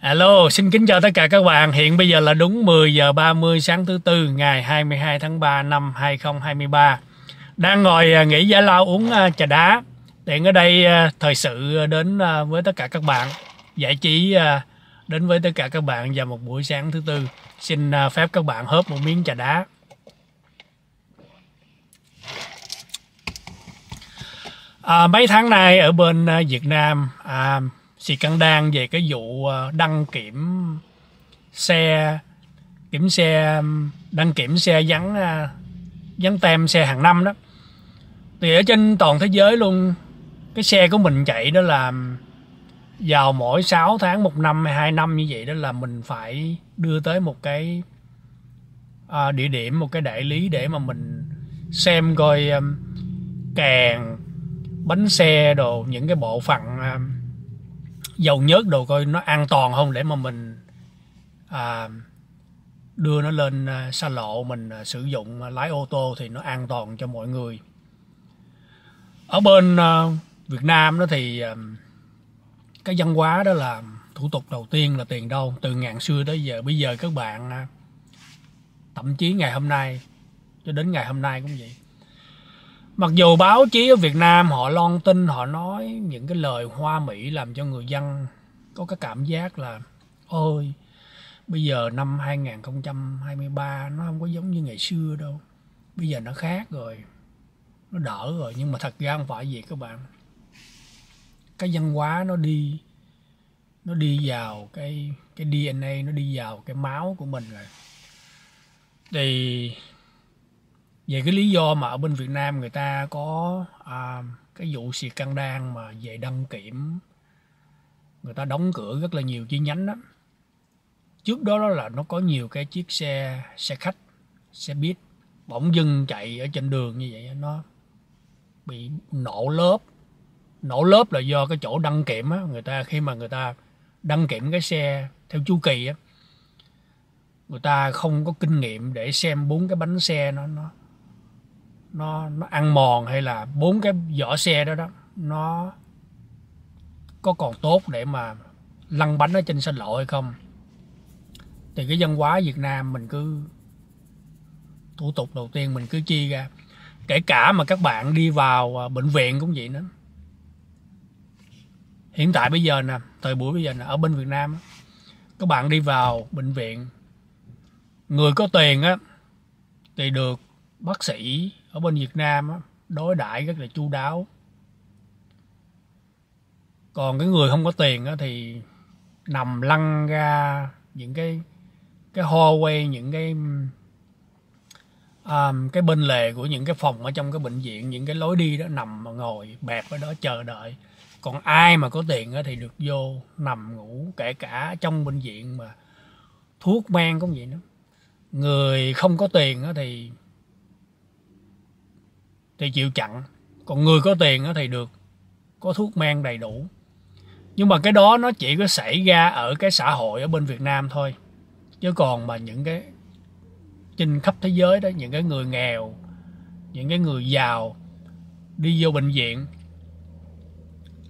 Hello, xin kính chào tất cả các bạn. Hiện bây giờ là đúng 10 giờ 30 sáng thứ tư ngày 22 tháng 3 năm 2023. Đang ngồi à, nghỉ giải lao uống à, trà đá. Tiện ở đây à, thời sự đến với tất cả các bạn. Giải trí đến với tất cả các bạn vào một buổi sáng thứ tư. Xin phép các bạn hớp một miếng trà đá. À, mấy tháng nay ở bên Việt Nam à, xì căng đan về cái vụ ờ, đăng kiểm xe kiểm xe đăng kiểm xe gắn dán ờ, gắn tem xe hàng năm đó. Thì ở trên toàn thế giới luôn cái xe của mình chạy đó là vào mỗi 6 tháng một năm hay hai năm như vậy đó là mình phải đưa tới một cái à, địa điểm một cái đại lý để mà mình xem coi um, càng bánh xe đồ những cái bộ phận um, dầu nhớt đồ coi nó an toàn không để mà mình à, đưa nó lên à, xa lộ mình à, sử dụng à, lái ô tô thì nó an toàn cho mọi người. Ở bên Việt Nam đó thì cái văn hóa đó là thủ tục đầu tiên là tiền đâu. Từ ngàn xưa tới giờ bây giờ các bạn thậm chí ngày hôm nay cho đến ngày hôm nay cũng vậy mặc dù báo chí ở Việt Nam họ loan tin, họ nói những cái lời hoa mỹ làm cho người dân có cái cảm giác là, ôi, bây giờ năm 2023 nó không có giống như ngày xưa đâu. Bây giờ nó khác rồi, nó đỡ rồi. Nhưng mà thật ra không phải vậy các bạn. Cái văn hóa nó đi nó đi vào cái cái DNA nó đi vào cái máu của mình rồi. Thì về cái lý do mà ở bên Việt Nam người ta có à, cái vụ xì căng đan mà về đăng kiểm người ta đóng cửa rất là nhiều chi nhánh đó. Trước đó, đó là nó có nhiều cái chiếc xe xe khách xe buýt bỗng dưng chạy ở trên đường như vậy nó bị nổ lớp. Nổ lớp là do cái chỗ đăng kiểm á người ta khi mà người ta đăng kiểm cái xe theo chu kỳ á người ta không có kinh nghiệm để xem bốn cái bánh xe nó nó nó nó ăn mòn hay là bốn cái vỏ xe đó đó, nó có còn tốt để mà lăn bánh ở trên sân lộ hay không? Thì cái văn hóa Việt Nam mình cứ, thủ tục đầu tiên mình cứ chi ra. Kể cả mà các bạn đi vào à, bệnh viện cũng vậy nữa. Hiện tại bây giờ nè, thời buổi bây giờ nè, ở bên Việt Nam các bạn đi vào bệnh viện, người có tiền á, thì được bác sĩ ở bên Việt Nam á, đối đãi rất là chu đáo. Còn cái người không có tiền á, thì nằm lăn ra những cái cái hallway những cái um, cái bên lề của những cái phòng ở trong cái bệnh viện những cái lối đi đó nằm mà ngồi bẹp ở đó chờ đợi. Còn ai mà có tiền thì được vô nằm ngủ kể cả trong bệnh viện mà thuốc men cũng vậy nữa. Người không có tiền thì thì chịu chặn. Còn người có tiền thì được, có thuốc men đầy đủ. Nhưng mà cái đó nó chỉ có xảy ra ở cái xã hội ở bên Việt Nam thôi. Chứ còn mà những cái trên khắp thế giới đó, những cái người nghèo, những cái người giàu đi vô bệnh viện,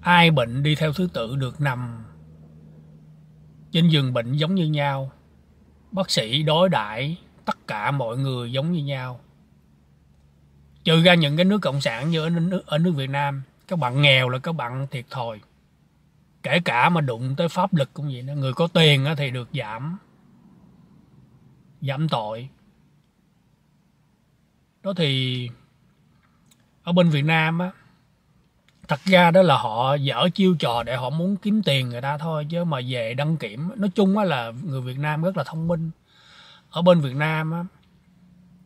ai bệnh đi theo thứ tự được nằm trên giường bệnh giống như nhau. Bác sĩ đối đãi tất cả mọi người giống như nhau trừ ra những cái nước cộng sản như ở nước, ở nước Việt Nam các bạn nghèo là các bạn thiệt thòi. Kể cả mà đụng tới pháp lực cũng vậy đó người có tiền thì được giảm giảm tội. Đó thì ở bên Việt Nam á thật ra đó là họ dở chiêu trò để họ muốn kiếm tiền người ta thôi chứ mà về đăng kiểm nói chung á là người Việt Nam rất là thông minh. Ở bên Việt Nam á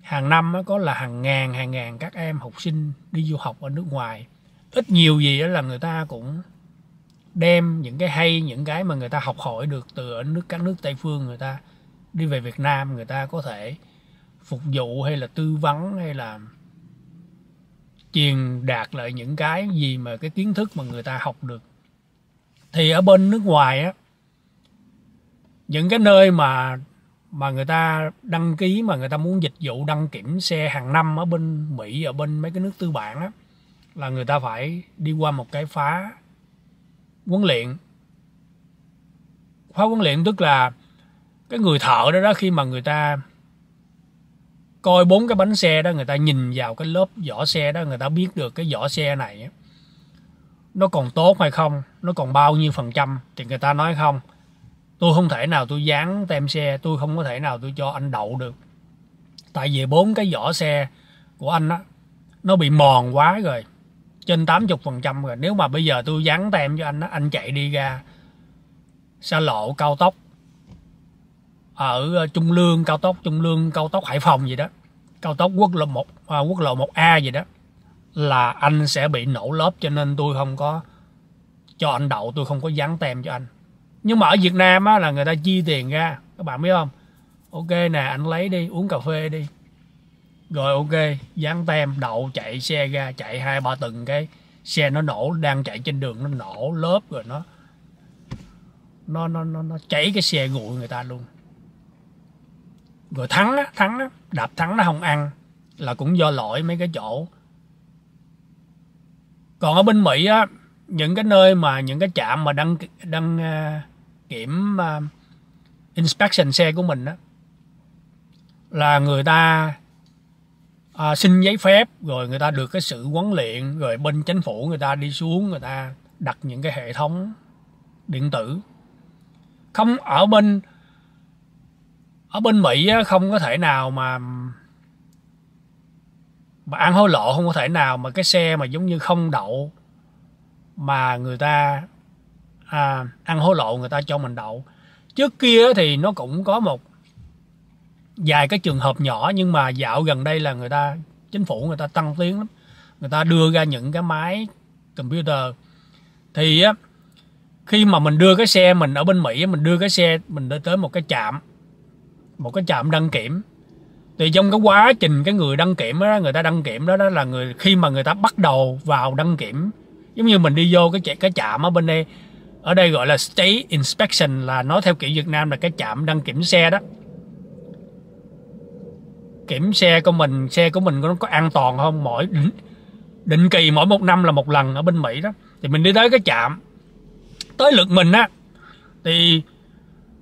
hàng năm có là hàng ngàn hàng ngàn các em học sinh đi du học ở nước ngoài. Ít nhiều gì đó là người ta cũng đem những cái hay, những cái mà người ta học hỏi được từ ở nước, các nước tây phương, người ta đi về việt nam, người ta có thể phục vụ hay là tư vấn hay là truyền đạt lại những cái gì mà cái kiến thức mà người ta học được. Thì ở bên nước ngoài á, những cái nơi mà mà người ta đăng ký, mà người ta muốn dịch vụ đăng kiểm xe hàng năm ở bên Mỹ, ở bên mấy cái nước tư bản á, là người ta phải đi qua một cái phá huấn luyện. Khóa huấn luyện tức là cái người thợ đó đó, khi mà người ta coi bốn cái bánh xe đó, người ta nhìn vào cái lớp vỏ xe đó, người ta biết được cái vỏ xe này nó còn tốt hay không, nó còn bao nhiêu phần trăm, thì người ta nói không tôi không thể nào tôi dán tem xe tôi không có thể nào tôi cho anh đậu được. Tại vì bốn cái vỏ xe của anh á nó bị mòn quá rồi trên 80 phần trăm rồi. Nếu mà bây giờ tôi dán tem cho anh á anh chạy đi ra xa lộ cao tốc ở ờ, Trung Lương cao tốc Trung Lương cao tốc Hải Phòng gì đó cao tốc quốc lộ một à, quốc lộ 1A gì đó là anh sẽ bị nổ lớp cho nên tôi không có cho anh đậu tôi không có dán tem cho anh nhưng mà ở Việt Nam á, là người ta chi tiền ra. Các bạn biết không? Ok nè anh lấy đi uống cà phê đi. Rồi ok dán tem đậu chạy xe ra chạy hai ba tuần cái xe nó nổ đang chạy trên đường nó nổ lớp rồi nó nó nó nó, nó cháy cái xe nguội người ta luôn. Rồi thắng á thắng á đạp thắng nó không ăn là cũng do lỗi mấy cái chỗ. Còn ở bên mỹ á những cái nơi mà những cái trạm mà đăng đăng uh, kiểm uh, inspection xe của mình đó là người ta à, xin giấy phép rồi người ta được cái sự huấn luyện rồi bên chính phủ người ta đi xuống người ta đặt những cái hệ thống điện tử. Không ở bên ở bên Mỹ á, không có thể nào mà mà ăn hối lộ không có thể nào mà cái xe mà giống như không đậu mà người ta à, ăn hối lộ người ta cho mình đậu. Trước kia thì nó cũng có một vài cái trường hợp nhỏ nhưng mà dạo gần đây là người ta chính phủ người ta tăng tiến lắm. Người ta đưa ra những cái máy computer. Thì á khi mà mình đưa cái xe mình ở bên Mỹ mình đưa cái xe mình tới một cái trạm một cái trạm đăng kiểm. Thì trong cái quá trình cái người đăng kiểm đó người ta đăng kiểm đó đó là người khi mà người ta bắt đầu vào đăng kiểm giống như mình đi vô cái cái trạm ở bên đây ở đây gọi là state inspection là nói theo kiểu Việt Nam là cái trạm đăng kiểm xe đó. Kiểm xe của mình xe của mình nó có an toàn không? Mỗi định, định kỳ mỗi một năm là một lần ở bên Mỹ đó. Thì mình đi tới cái trạm. Tới lượt mình á thì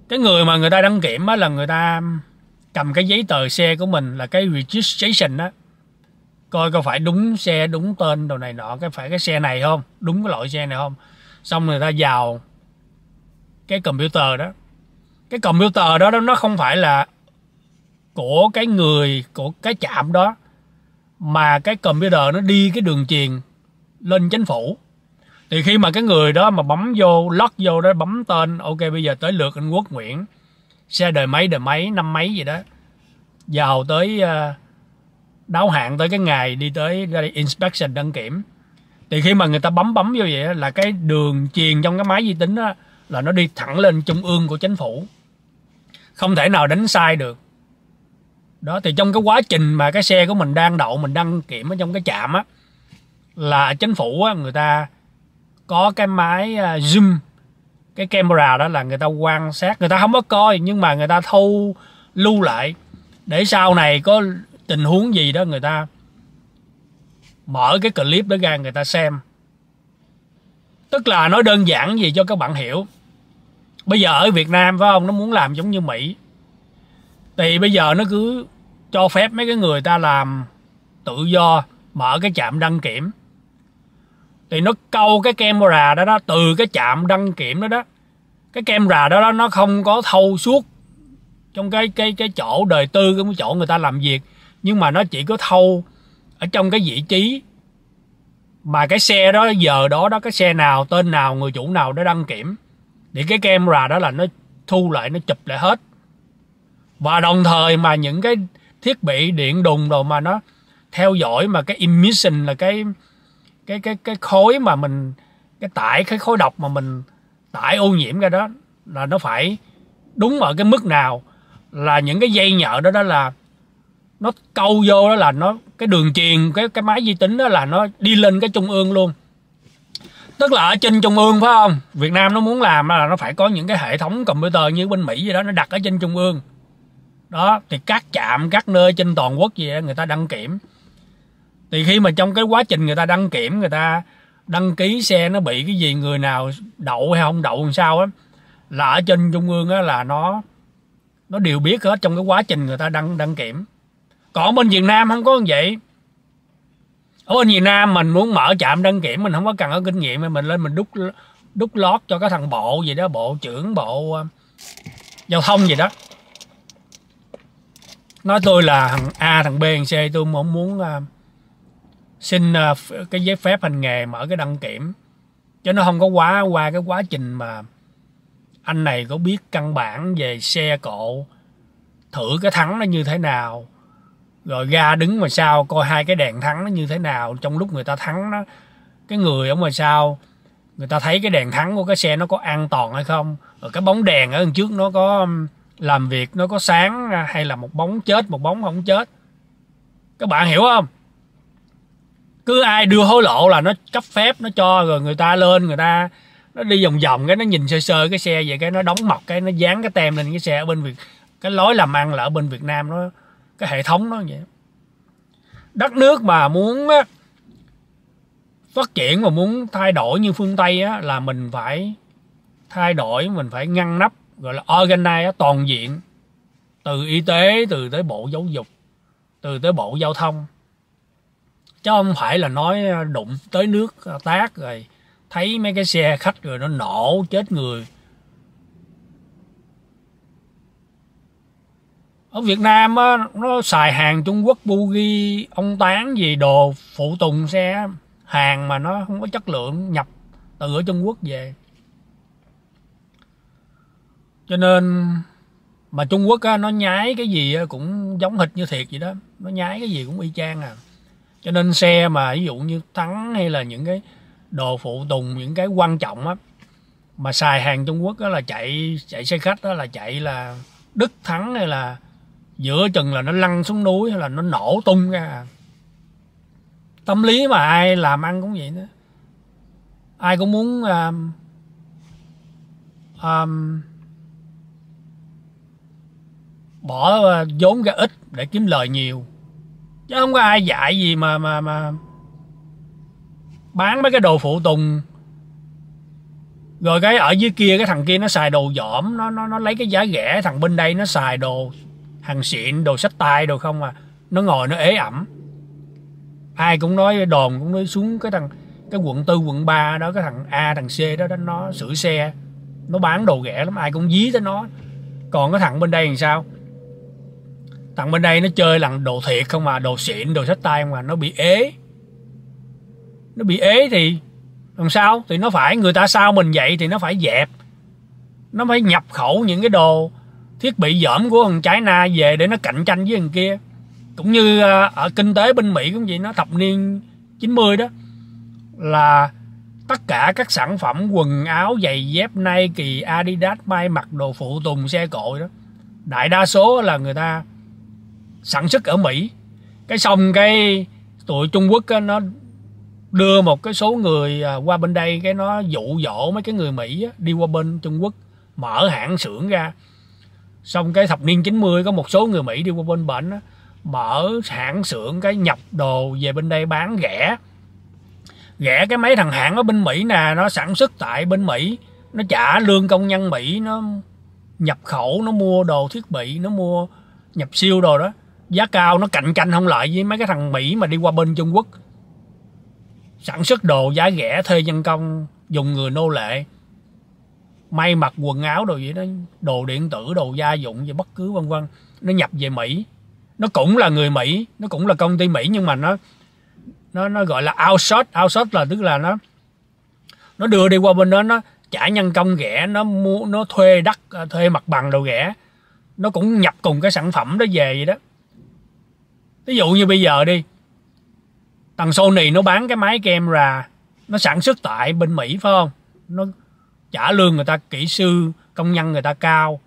cái người mà người ta đăng kiểm á là người ta cầm cái giấy tờ xe của mình là cái registration á. Coi có phải đúng xe đúng tên đồ này nọ cái phải cái xe này không? Đúng cái loại xe này không? Xong người ta vào cái computer đó. Cái computer đó nó không phải là của cái người, của cái chạm đó, mà cái computer nó đi cái đường truyền lên chính phủ. Thì khi mà cái người đó mà bấm vô lót vô đó, bấm tên, ok, bây giờ tới lượt anh quốc nguyễn, xe đời mấy đời mấy, năm mấy gì đó, vào tới ờ, đáo hạn tới cái ngày đi tới inspection đăng kiểm thì khi mà người ta bấm bấm vô vậy là cái đường truyền trong cái máy vi tính đó là nó đi thẳng lên trung ương của chính phủ. Không thể nào đánh sai được. Đó, thì trong cái quá trình mà cái xe của mình đang đậu, mình đăng kiểm ở trong cái trạm á, là chính phủ á, người ta có cái máy à, zoom, cái camera đó là người ta quan sát. Người ta không có coi, nhưng mà người ta thu lưu lại. Để sau này có tình huống gì đó, người ta mở cái clip đó ra người ta xem. Tức là nói đơn giản gì cho các bạn hiểu. Bây giờ ở Việt Nam phải không? Nó muốn làm giống như Mỹ. Thì bây giờ nó cứ cho phép mấy cái người ta làm tự do mở cái trạm đăng kiểm. Thì nó câu cái camera đó đó từ cái trạm đăng kiểm đó đó cái camera đó, đó nó không có thâu suốt trong cái cái cái chỗ đời tư cái chỗ người ta làm việc. Nhưng mà nó chỉ có thâu ở trong cái vị trí mà cái xe đó, giờ đó đó, cái xe nào, tên nào, người chủ nào đó đăng kiểm, thì cái camera đó là nó thu lại, nó chụp lại hết. Và đồng thời mà những cái thiết bị điện đùng đồ mà nó theo dõi mà cái emission là cái cái cái cái khối mà mình, cái tải, cái khối độc mà mình tải ô nhiễm ra đó là nó phải đúng ở cái mức nào. Là những cái dây nhợ đó đó là nó câu vô đó là nó cái đường truyền cái cái máy vi tính đó là nó đi lên cái trung ương luôn. Tức là ở trên trung ương phải không? Việt Nam nó muốn làm là nó phải có những cái hệ thống computer như bên Mỹ vậy đó nó đặt ở trên trung ương. Đó thì các trạm các nơi trên toàn quốc gì đó, người ta đăng kiểm. Thì khi mà trong cái quá trình người ta đăng kiểm người ta đăng ký xe nó bị cái gì người nào đậu hay không đậu làm sao á là ở trên trung ương á là nó nó đều biết hết trong cái quá trình người ta đăng đăng kiểm còn bên Việt Nam không có như vậy. Ở bên Việt Nam mình muốn mở trạm đăng kiểm mình không có cần có kinh nghiệm mình lên mình đút đút lót cho cái thằng bộ gì đó bộ trưởng bộ ờ, giao thông gì đó. Nói tôi là thằng A thằng B thằng C tôi không muốn uh, xin uh, cái giấy phép hành nghề mở cái đăng kiểm. Cho nó không có quá qua cái quá trình mà anh này có biết căn bản về xe cộ thử cái thắng nó như thế nào rồi ra đứng ngoài sau, coi hai cái đèn thắng nó như thế nào. Trong lúc người ta thắng nó, cái người ở ngoài sau, người ta thấy cái đèn thắng của cái xe nó có an toàn hay không? Rồi cái bóng đèn ở đằng trước nó có làm việc nó có sáng hay là một bóng chết, một bóng không chết? Các bạn hiểu không? Cứ ai đưa hối lộ là nó cấp phép, nó cho rồi người ta lên, người ta, nó đi vòng vòng, cái nó nhìn sơ sơ cái xe vậy, cái nó đóng mọc, cái nó dán cái tem lên cái xe ở bên việt, cái lối làm ăn là ở bên việt nam nó cái hệ thống nó vậy. Đất nước mà muốn phát triển mà muốn thay đổi như phương tây á, là mình phải thay đổi mình phải ngăn nắp gọi là organize toàn diện. Từ y tế từ tới bộ giáo dục từ tới bộ giao thông. Chứ không phải là nói ờ, đụng tới nước ờ, tác rồi thấy mấy cái xe khách rồi nó nổ chết người. Ở Việt Nam á, nó xài hàng Trung Quốc Bugi, ông tán gì đồ phụ tùng xe hàng mà nó không có chất lượng nhập từ ở Trung Quốc về. Cho nên mà Trung Quốc á, nó nhái cái gì cũng giống hệt như thiệt vậy đó. Nó nhái cái gì cũng y chang à. Cho nên xe mà ví dụ như thắng hay là những cái đồ phụ tùng những cái quan trọng á mà xài hàng Trung Quốc đó là chạy chạy xe khách đó là chạy là đức thắng hay là giữa chừng là nó lăn xuống núi hay là nó nổ tung ra. Tâm lý mà ai làm ăn cũng vậy đó. Ai cũng muốn um, um, bỏ uh, vốn ra ít để kiếm lời nhiều. Chứ không có ai dạy gì mà mà mà bán mấy cái đồ phụ tùng. Rồi cái ở dưới kia cái thằng kia nó xài đồ dỏm nó nó nó lấy cái giá rẻ thằng bên đây nó xài đồ hàng xịn đồ sách tay đồ không à. Nó ngồi nó ế ẩm. Ai cũng nói đồn cũng nói xuống cái thằng cái quận tư quận 3 đó cái thằng A thằng C đó, đó nó sửa xe. Nó bán đồ rẻ lắm ai cũng dí tới nó. Còn cái thằng bên đây làm sao? Thằng bên đây nó chơi lằng đồ thiệt không mà đồ xịn đồ sách tay mà nó bị ế. Nó bị ế thì làm sao? Thì nó phải người ta sao mình vậy thì nó phải dẹp. Nó phải nhập khẩu những cái đồ thiết bị dởm của thằng China về để nó cạnh tranh với thằng kia. Cũng như à, ở kinh tế bên Mỹ cũng vậy nó thập niên 90 đó là tất cả các sản phẩm quần áo giày dép Nike Adidas may mặc đồ phụ tùng xe cộ đó đại đa số là người ta sản xuất ở Mỹ. Cái xong cái tụi Trung Quốc á, nó đưa một cái số người à, qua bên đây cái nó dụ dỗ mấy cái người Mỹ á, đi qua bên Trung Quốc mở hãng xưởng ra xong cái thập niên 90 có một số người Mỹ đi qua bên bệnh đó, mở hãng xưởng cái nhập đồ về bên đây bán rẻ rẻ cái mấy thằng hãng ở bên Mỹ nè nó sản xuất tại bên Mỹ nó trả lương công nhân Mỹ nó nhập khẩu nó mua đồ thiết bị nó mua nhập siêu đồ đó. Giá cao nó cạnh tranh không lại với mấy cái thằng Mỹ mà đi qua bên Trung Quốc. Sản xuất đồ giá rẻ thuê nhân công dùng người nô lệ may mặc quần áo đồ vậy đó, đồ điện tử, đồ gia dụng gì, bất cứ vân vân, nó nhập về Mỹ. Nó cũng là người Mỹ, nó cũng là công ty Mỹ, nhưng mà nó nó nó gọi là outsource. Outsource là tức là nó nó đưa đi qua bên đó, nó trả nhân công rẻ nó mua, nó thuê đất à, thuê mặt bằng đồ rẻ nó cũng nhập cùng cái sản phẩm đó về vậy đó. Ví dụ như bây giờ đi, thằng Sony nó bán cái máy camera, nó sản xuất tại bên Mỹ, phải không? Nó trả lương người ta kỹ sư công nhân người ta cao.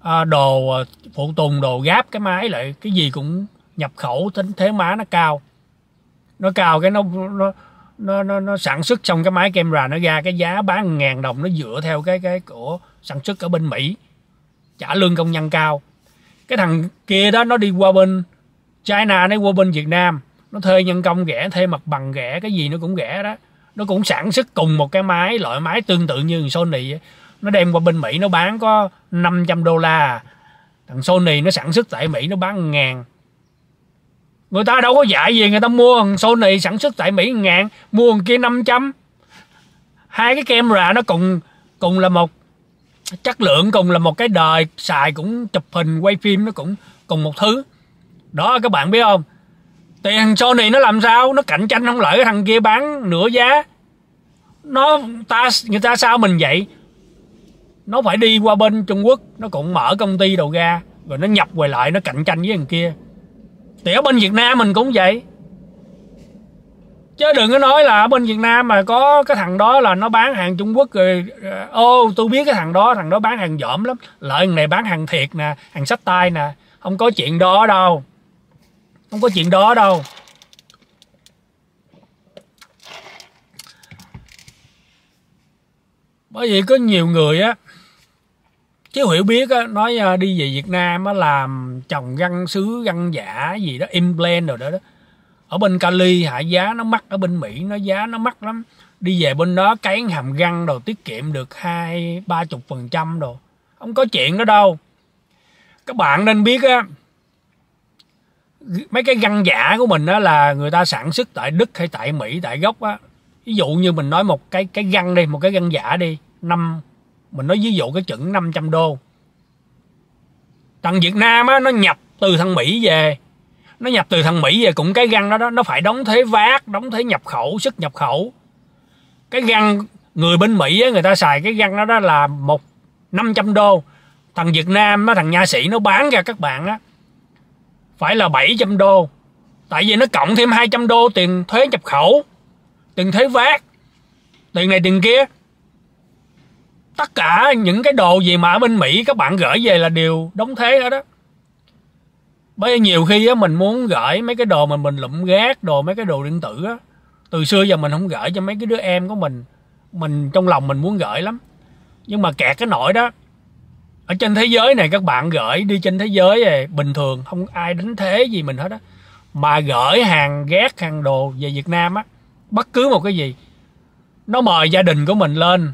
À, đồ à, phụ tùng đồ gáp cái máy lại cái gì cũng nhập khẩu tính thế má nó cao. Nó cao cái nó nó nó nó, nó sản xuất xong cái máy camera nó ra cái giá bán ngàn đồng nó dựa theo cái cái của sản xuất ở bên Mỹ. Trả lương công nhân cao. Cái thằng kia đó nó đi qua bên China nó qua bên Việt Nam. Nó thuê nhân công rẻ thuê mặt bằng rẻ cái gì nó cũng rẻ đó nó cũng sản xuất cùng một cái máy, loại máy tương tự như Sony nó đem qua bên Mỹ, nó bán có 500 đô la. Thằng Sony nó sản xuất tại Mỹ, nó bán ngàn. Người ta đâu có dạy gì, người ta mua thằng Sony sản xuất tại Mỹ ngàn, mua thằng kia 500 hai cái camera nó cùng cùng là một chất lượng, cùng là một cái đời xài cũng chụp hình, quay phim nó cũng cùng một thứ. Đó, các bạn biết không? Tiền Sony nó làm sao? Nó cạnh tranh không lợi cái thằng kia bán nửa giá. Nó, ta, người ta sao mình vậy? Nó phải đi qua bên Trung Quốc, nó cũng mở công ty đầu ra, rồi nó nhập về lại, nó cạnh tranh với thằng kia. Thì ở bên Việt Nam mình cũng vậy. Chứ đừng có nói là ở bên Việt Nam mà có cái thằng đó là nó bán hàng Trung Quốc rồi ờ, ô, tôi biết cái thằng đó thằng đó bán hàng dởm lắm. Lợi này bán hàng thiệt nè, hàng sách tay nè, không có chuyện đó đâu không có chuyện đó đâu. Bởi vì có nhiều người á, chứ hiểu biết á, nói à, đi về Việt Nam á, làm trồng găng sứ găng giả gì đó, implant rồi đó đó. Ở bên Cali hạ giá nó mắc, ở bên Mỹ nó giá nó mắc lắm. Đi về bên đó cấy hàm răng đồ, tiết kiệm được hai, ba chục phần trăm đồ. Không có chuyện đó đâu. Các bạn nên biết á mấy cái găng giả của mình đó là người ta sản xuất tại Đức hay tại Mỹ tại gốc á. Ví dụ như mình nói một cái cái găng đi một cái găng giả đi năm mình nói ví dụ cái chuẩn 500 đô. Thằng Việt Nam á nó nhập từ thằng Mỹ về. Nó nhập từ thằng Mỹ về cũng cái găng đó đó nó phải đóng thuế vát đóng thuế nhập khẩu xuất nhập khẩu. Cái găng người bên Mỹ á, người ta xài cái găng đó đó là một 500 đô. Thằng Việt Nam á, thằng nha sĩ nó bán ra các bạn á phải là 700 đô. Tại vì nó cộng thêm 200 đô tiền thuế nhập khẩu, tiền thuế vát tiền này tiền kia. Tất cả những cái đồ gì mà ở bên Mỹ các bạn gửi về là đều đóng thuế hết đó. Bởi vì nhiều khi á, mình muốn gửi mấy cái đồ mà mình lụm gác, đồ mấy cái đồ điện tử á, từ xưa giờ mình không gửi cho mấy cái đứa em của mình. Mình trong lòng mình muốn gửi lắm. Nhưng mà kẹt cái nỗi đó ở trên thế giới này các bạn gửi đi trên thế giới này, bình thường không ai đánh thế gì mình hết á. Mà gửi hàng ghét hàng đồ về Việt Nam á bất cứ một cái gì nó mời gia đình của mình lên.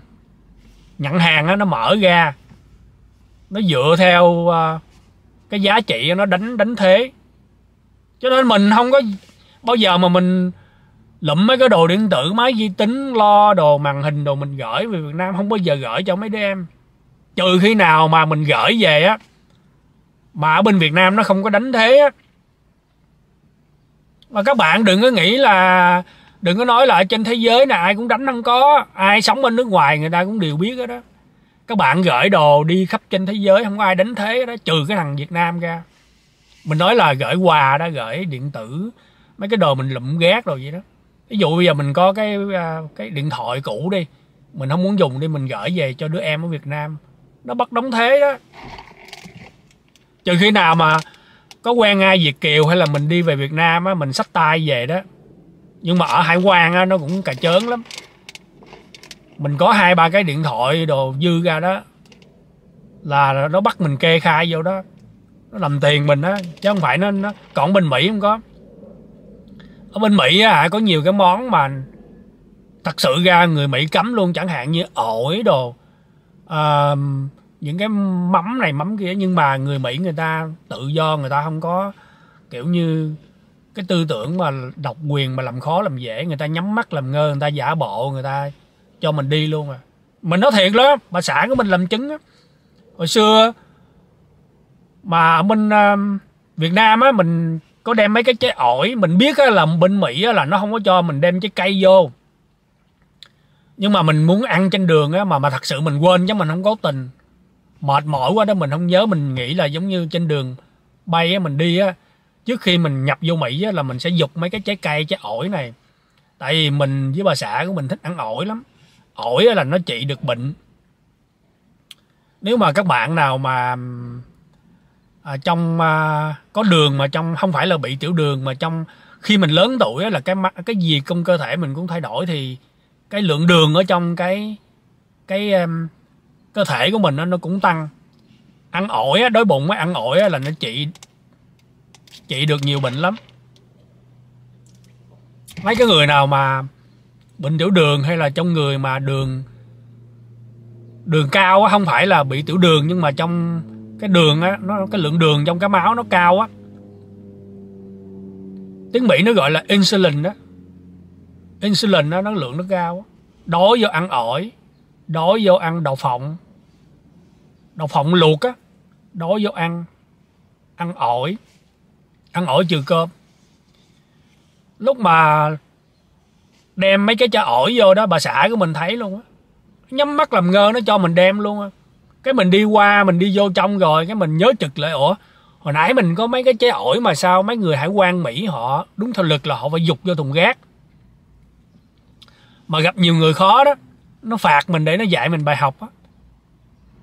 Nhận hàng á nó mở ra nó dựa theo à, cái giá trị nó đánh đánh thế. Cho nên mình không có bao giờ mà mình lụm mấy cái đồ điện tử máy vi tính lo đồ màn hình đồ mình gửi về Việt Nam không bao giờ gửi cho mấy đứa em trừ khi nào mà mình gửi về á, mà ở bên Việt Nam nó không có đánh thế á. Mà các bạn đừng có nghĩ là, đừng có nói là trên thế giới này ai cũng đánh không có, ai sống bên nước ngoài người ta cũng đều biết hết đó các bạn gửi đồ đi khắp trên thế giới, không có ai đánh thế đó trừ cái thằng Việt Nam ra. Mình nói là gửi quà đó, gửi điện tử, mấy cái đồ mình lụm gác rồi vậy đó. Ví dụ bây giờ mình có cái à, cái điện thoại cũ đi, mình không muốn dùng đi, mình gửi về cho đứa em ở Việt Nam nó bắt đóng thế đó. Trừ khi nào mà có quen ai Việt kiều hay là mình đi về Việt Nam á mình xách tay về đó. Nhưng mà ở hải quan á nó cũng cà chớn lắm. Mình có hai ba cái điện thoại đồ dư ra đó. Là nó bắt mình kê khai vô đó. Nó làm tiền mình á chứ không phải nó, nó còn bên mỹ không có. Ở bên mỹ á có nhiều cái món mà thật sự ra người mỹ cấm luôn chẳng hạn như ổi đồ uh, những cái mắm này mắm kia nhưng mà người mỹ người ta tự do người ta không có kiểu như cái tư tưởng mà độc quyền mà làm khó làm dễ người ta nhắm mắt làm ngơ người ta giả bộ người ta cho mình đi luôn à. Mình nói thiệt đó bà xã của mình làm chứng á. Hồi xưa mà ở bên uh, Việt Nam á mình có đem mấy cái trái ổi mình biết á là bên Mỹ á là nó không có cho mình đem trái cây vô nhưng mà mình muốn ăn trên đường á mà mà thật sự mình quên chứ mình không cố tình. Mệt mỏi quá đó mình không nhớ mình nghĩ là giống như trên đường bay á mình đi á trước khi mình nhập vô Mỹ á là mình sẽ dục mấy cái trái cây trái ổi này. Tại vì mình với bà xã của mình thích ăn ổi lắm. Ổi là nó trị được bệnh. Nếu mà các bạn nào mà à, trong à, có đường mà trong không phải là bị tiểu đường mà trong khi mình lớn tuổi là cái cái gì trong cơ thể mình cũng thay đổi thì cái lượng đường ở trong cái cái um, cơ thể của mình nó, nó cũng tăng. Ăn ổi á, đói bụng á, ăn ổi á, là nó trị trị được nhiều bệnh lắm. Mấy cái người nào mà bệnh tiểu đường hay là trong người mà đường đường cao á không phải là bị tiểu đường nhưng mà trong cái đường á nó cái lượng đường trong cái máu nó cao á. Tiếng mỹ nó gọi là insulin đó insulin đó, nó lượng nó cao đói vô ăn ổi đói vô ăn đậu phộng. Đậu phộng luộc á đói vô ăn ăn ổi ăn ổi trừ cơm. Lúc mà đem mấy cái chả ổi vô đó, bà xã của mình thấy luôn á. Nhắm mắt làm ngơ, nó cho mình đem luôn á. Cái mình đi qua, mình đi vô trong rồi, cái mình nhớ trực lại, ủa, hồi nãy mình có mấy cái trái ổi mà sao mấy người hải quan mỹ họ đúng theo lực là họ phải dục vô thùng rác mà gặp nhiều người khó đó, nó phạt mình để nó dạy mình bài học á.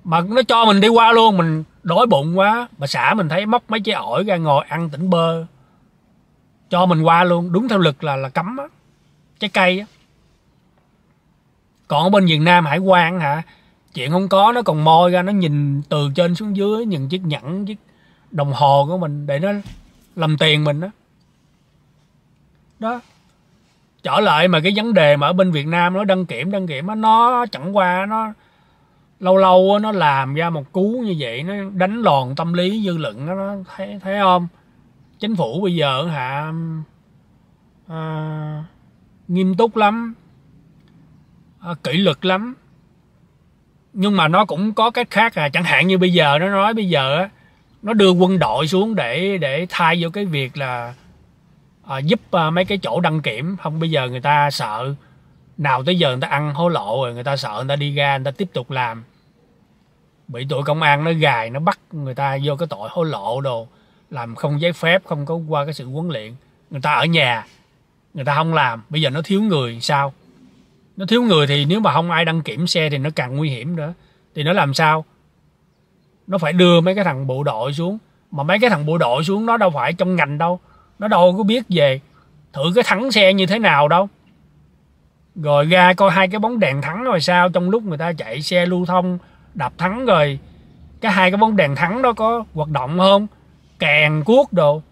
Mà nó cho mình đi qua luôn, mình đói bụng quá bà xã mình thấy móc mấy trái ổi ra ngồi ăn tỉnh bơ. Cho mình qua luôn, đúng theo lực là là cấm á, trái cây á. Còn ở bên Việt Nam hải quan hả, chuyện không có, nó còn moi ra, nó nhìn từ trên xuống dưới những chiếc nhẫn, chiếc đồng hồ của mình để nó làm tiền mình đó đó trở lại mà cái vấn đề mà ở bên Việt Nam nó đăng kiểm đăng kiểm nó chẳng qua nó lâu lâu nó làm ra một cú như vậy nó đánh lòn tâm lý dư luận đó, nó thấy thấy không? Chính phủ bây giờ hả à, nghiêm túc lắm à, kỷ luật lắm. Nhưng mà nó cũng có cách khác à chẳng hạn như bây giờ nó nói bây giờ nó đưa quân đội xuống để để thay vô cái việc là à, giúp à, mấy cái chỗ đăng kiểm. Không bây giờ người ta sợ nào tới giờ người ta ăn hối lộ rồi người ta sợ người ta đi ra người ta tiếp tục làm. Bị tụi công an nó gài nó bắt người ta vô cái tội hối lộ đồ làm không giấy phép không có qua cái sự huấn luyện. Người ta ở nhà người ta không làm. Bây giờ nó thiếu người sao? Nó thiếu người thì nếu mà không ai đăng kiểm xe thì nó càng nguy hiểm nữa. Thì nó làm sao? Nó phải đưa mấy cái thằng bộ đội xuống. Mà mấy cái thằng bộ đội xuống nó đâu phải trong ngành đâu nó đâu có biết về thử cái thắng xe như thế nào đâu. Rồi ra coi hai cái bóng đèn thắng rồi sao. Trong lúc người ta chạy xe lưu thông, đạp thắng rồi, cái hai cái bóng đèn thắng đó có hoạt động không? Kèn cuốc đồ.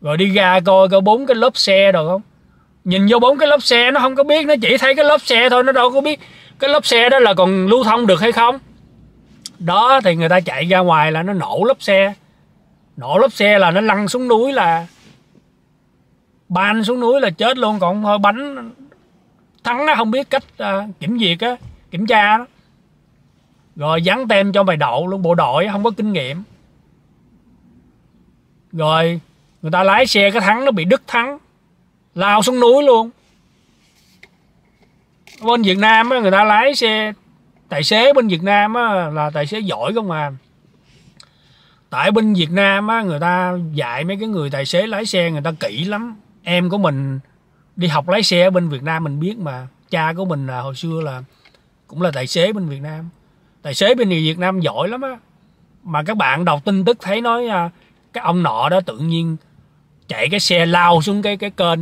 Rồi đi ra coi coi bốn cái lớp xe đồ không? Nhìn vô bốn cái lớp xe, nó không có biết, nó chỉ thấy cái lớp xe thôi, nó đâu có biết cái lớp xe đó là còn lưu thông được hay không. Đó, thì người ta chạy ra ngoài là nó nổ lớp xe nổ lốp xe là nó lăn xuống núi là ban xuống núi là chết luôn. Còn thôi bánh thắng nó không biết cách uh, kiểm duyệt á kiểm tra đó. Rồi dán tem cho mày đậu luôn bộ đội không có kinh nghiệm. Rồi người ta lái xe cái thắng nó bị đứt thắng lao xuống núi luôn. Bên Việt Nam á, người ta lái xe tài xế bên Việt Nam á, là tài xế giỏi không à tại bên Việt Nam á, người ta dạy mấy cái người tài xế lái xe người ta kỹ lắm. Em của mình đi học lái xe ở bên Việt Nam mình biết mà. Cha của mình là hồi xưa là cũng là tài xế bên Việt Nam. Tài xế bên Việt Nam giỏi lắm á. Mà các bạn đọc tin tức thấy nói à, cái ông nọ đó tự nhiên chạy cái xe lao xuống cái cái kênh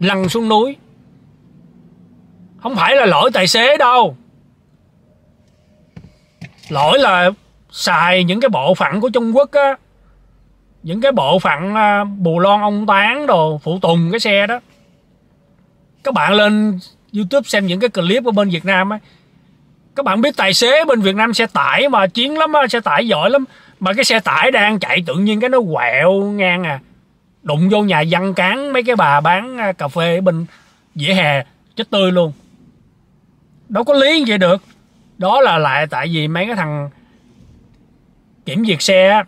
lăn xuống núi. Không phải là lỗi tài xế đâu. Lỗi là xài những cái bộ phận của Trung Quốc á. Những cái bộ phận à, bù lon ông tán đồ, phụ tùng cái xe đó. Các bạn lên YouTube xem những cái clip ở bên Việt Nam á. Các bạn biết tài xế bên Việt Nam xe tải mà chiến lắm á, xe tải giỏi lắm. Mà cái xe tải đang chạy tự nhiên cái nó quẹo ngang à. Đụng vô nhà văn cán mấy cái bà bán à, cà phê bên vỉa hè, chết tươi luôn. Đâu có lý như vậy được. Đó là lại tại vì mấy cái thằng kiểm duyệt xe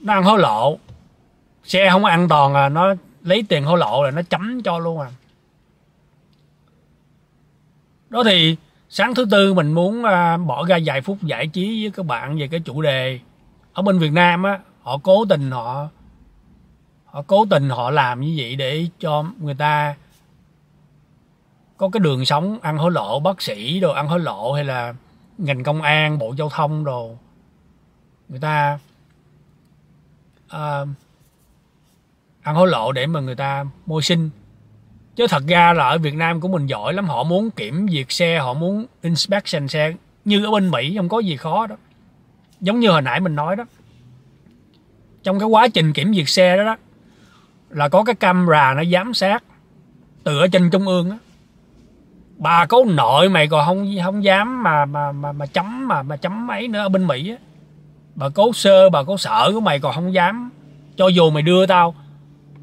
nó ăn hối lộ. Xe không an toàn à nó lấy tiền hối lộ là nó chấm cho luôn à. Đó thì sáng thứ tư mình muốn à, bỏ ra vài phút giải trí với các bạn về cái chủ đề. Ở bên Việt Nam á họ cố tình họ họ cố tình họ làm như vậy để cho người ta có cái đường sống ăn hối lộ bác sĩ đồ ăn hối lộ hay là ngành công an bộ giao thông đồ người ta uh, ăn hối lộ để mà người ta môi sinh chứ thật ra là ở Việt Nam của mình giỏi lắm họ muốn kiểm duyệt xe họ muốn inspection xe như ở bên Mỹ không có gì khó đó. Giống như hồi nãy mình nói đó. Trong cái quá trình kiểm duyệt xe đó đó là có cái camera nó giám sát từ ở trên trung ương á. Bà có nội mày còn không không dám mà mà mà mà chấm mà mà chấm mấy nữa ở bên mỹ á bà cố sơ bà cố sợ của mày còn không dám. Cho dù mày đưa tao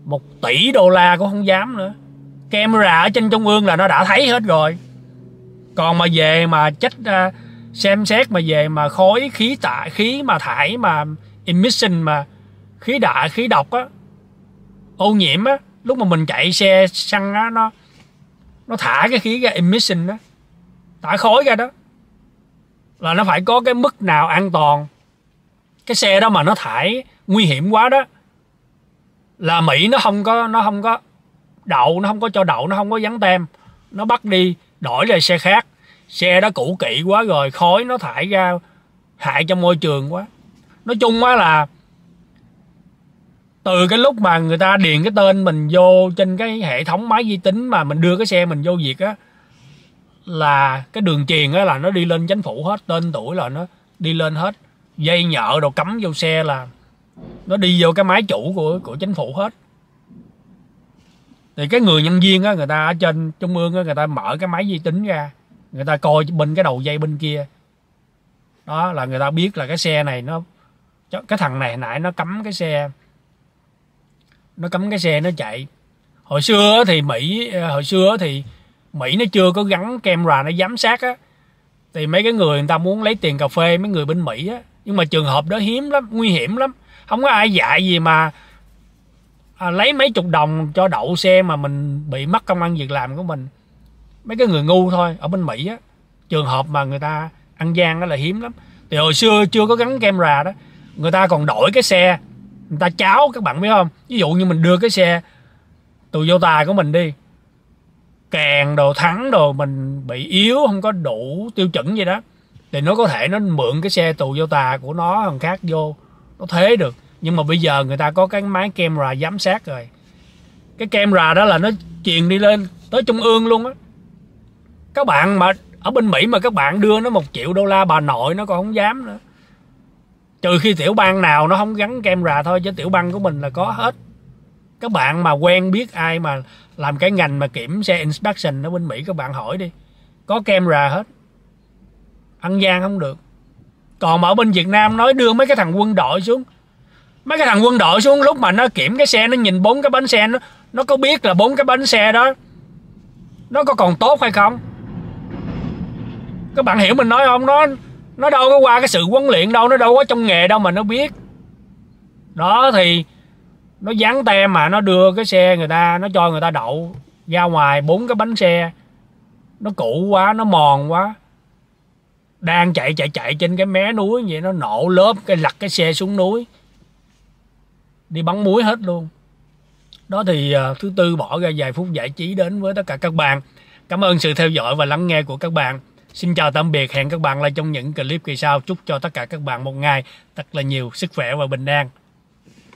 một tỷ đô la cũng không dám nữa. Camera ở trên trung ương là nó đã thấy hết rồi. Còn mà về mà trách uh, à, xem xét mà về mà khói khí tạ khí mà thải mà emission mà khí đại khí độc á ô nhiễm á lúc mà mình chạy xe xăng á nó nó thả cái khí ra emission đó thả khói ra đó. Là nó phải có cái mức nào an toàn cái xe đó mà nó thải nguy hiểm quá đó, là mỹ nó không có, nó không có đậu, nó không có cho đậu, nó không có dán tem. Nó bắt đi, đổi lại xe khác. Xe đó cũ kỹ quá rồi, khói nó thải ra, hại cho môi trường quá. Nói chung á là từ cái lúc mà người ta điền cái tên mình vô trên cái hệ thống máy vi tính mà mình đưa cái xe mình vô việc á, là cái đường truyền á là nó đi lên chính phủ hết, tên tuổi là nó đi lên hết dây nhợ đồ cắm vô xe là nó đi vô cái máy chủ của của chính phủ hết. Thì cái người nhân viên á, người ta ở trên trung ương á, người ta mở cái máy vi tính ra, người ta coi bên cái đầu dây bên kia. Đó là người ta biết là cái xe này nó cái thằng này nãy nó cấm cái xe, nó cấm cái xe nó chạy. Hồi xưa thì mỹ ờ, hồi xưa thì mỹ nó chưa có gắn camera nó giám sát á. Thì mấy cái người người ta muốn lấy tiền cà phê, mấy người bên mỹ á nhưng mà trường hợp đó hiếm lắm nguy hiểm lắm. Không có ai dạy gì mà à, lấy mấy chục đồng cho đậu xe mà mình bị mất công ăn việc làm của mình. Mấy cái người ngu thôi ở bên mỹ á. Trường hợp mà người ta ăn gian đó là hiếm lắm. Thì hồi xưa chưa có gắn camera đó. Người ta còn đổi cái xe người ta cháo các bạn biết không? Ví dụ như mình đưa cái xe từ vô tài của mình đi. Kèn đồ thắng đồ mình bị yếu không có đủ tiêu chuẩn gì đó thì nó có thể nó mượn cái xe Toyota của nó, thằng khác vô, nó thế được. Nhưng mà bây giờ người ta có cái máy camera giám sát rồi. Cái camera đó là nó truyền đi lên tới trung ương luôn á. Các bạn mà ở bên Mỹ mà các bạn đưa nó một triệu đô la bà nội nó còn không dám nữa. Trừ khi tiểu bang nào nó không gắn camera thôi, chứ tiểu bang của mình là có hết. Các bạn mà quen biết ai mà làm cái ngành mà kiểm xe inspection ở bên Mỹ, các bạn hỏi đi. Có camera hết ăn gian không được. Còn mà ở bên Việt Nam nói đưa mấy cái thằng quân đội xuống. Mấy cái thằng quân đội xuống lúc mà nó kiểm cái xe, nó nhìn bốn cái bánh xe, nó nó có biết là bốn cái bánh xe đó nó có còn tốt hay không? Các bạn hiểu mình nói không? Nó nó đâu có qua cái sự huấn luyện đâu, nó đâu có trong nghề đâu mà nó biết. Đó thì nó dán tem mà nó đưa cái xe người ta, nó cho người ta đậu ra ngoài bốn cái bánh xe. Nó cũ quá, nó mòn quá đang chạy chạy chạy trên cái mé núi vậy nó nổ lớp cái lật cái xe xuống núi. Đi bắn muối hết luôn. Đó thì uh, thứ tư bỏ ra vài phút giải trí đến với tất cả các bạn. Cảm ơn sự theo dõi và lắng nghe của các bạn. Xin chào tạm biệt, hẹn các bạn lại trong những clip kỳ sau. Chúc cho tất cả các bạn một ngày thật là nhiều sức khỏe và bình an.